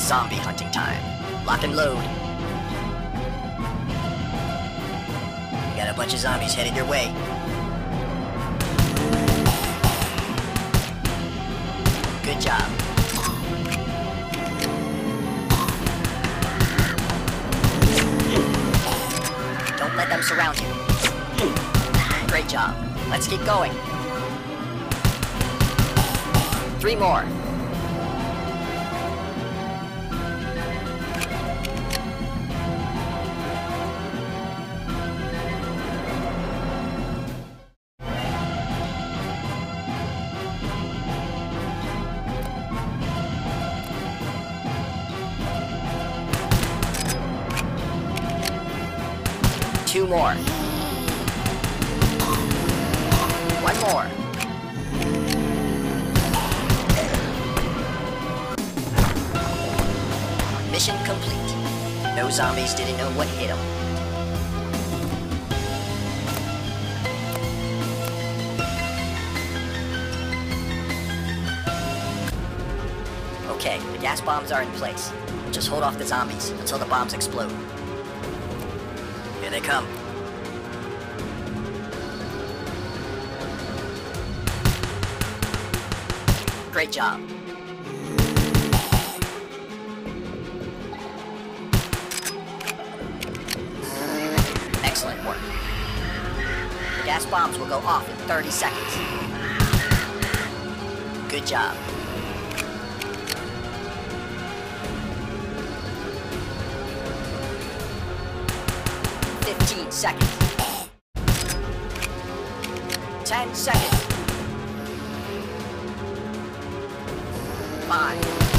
Zombie hunting time. Lock and load. Got a bunch of zombies headed your way. Good job. Don't let them surround you. Great job. Let's keep going. Three more. Two more. One more. Mission complete. No zombies didn't know what hit them. Okay, the gas bombs are in place. Just hold off the zombies until the bombs explode. Here they come. Great job. Excellent work. The gas bombs will go off in 30 seconds. Good job. Fifteen seconds. Ten seconds. Five,